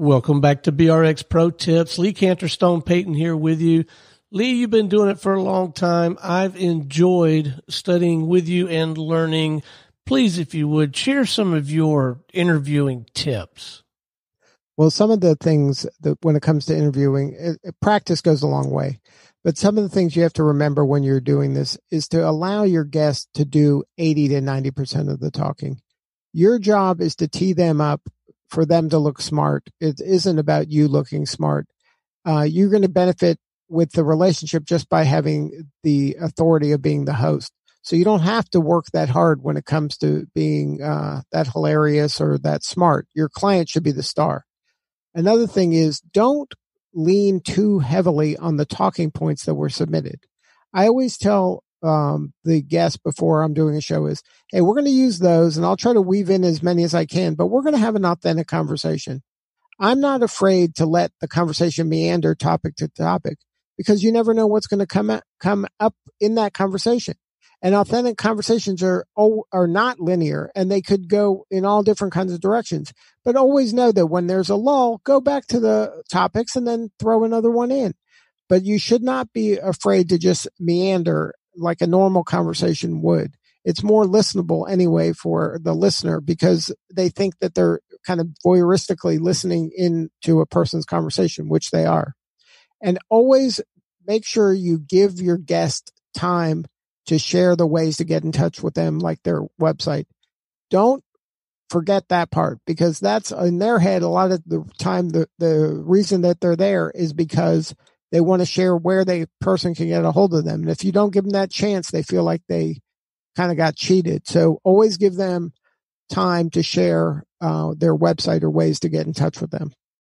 Welcome back to BRX Pro Tips. Lee Canterstone Payton here with you. Lee, you've been doing it for a long time. I've enjoyed studying with you and learning. Please, if you would, share some of your interviewing tips. Well, some of the things that when it comes to interviewing, it, practice goes a long way. But some of the things you have to remember when you're doing this is to allow your guest to do 80 to 90% of the talking. Your job is to tee them up for them to look smart. It isn't about you looking smart. Uh, you're going to benefit with the relationship just by having the authority of being the host. So you don't have to work that hard when it comes to being uh, that hilarious or that smart. Your client should be the star. Another thing is don't lean too heavily on the talking points that were submitted. I always tell um, the guest before I'm doing a show is, hey, we're going to use those and I'll try to weave in as many as I can, but we're going to have an authentic conversation. I'm not afraid to let the conversation meander topic to topic because you never know what's going to come up, come up in that conversation. And authentic conversations are are not linear, and they could go in all different kinds of directions. But always know that when there's a lull, go back to the topics and then throw another one in. But you should not be afraid to just meander like a normal conversation would. It's more listenable anyway for the listener because they think that they're kind of voyeuristically listening into a person's conversation, which they are. And always make sure you give your guest time to share the ways to get in touch with them, like their website. Don't forget that part because that's in their head a lot of the time the, the reason that they're there is because they want to share where they person can get a hold of them. And if you don't give them that chance, they feel like they kind of got cheated. So always give them time to share uh, their website or ways to get in touch with them.